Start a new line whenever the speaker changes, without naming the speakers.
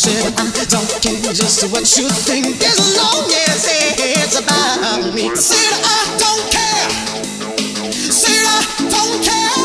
said, don't care just what you think as long as it's about me. Said I don't care. Said I don't care.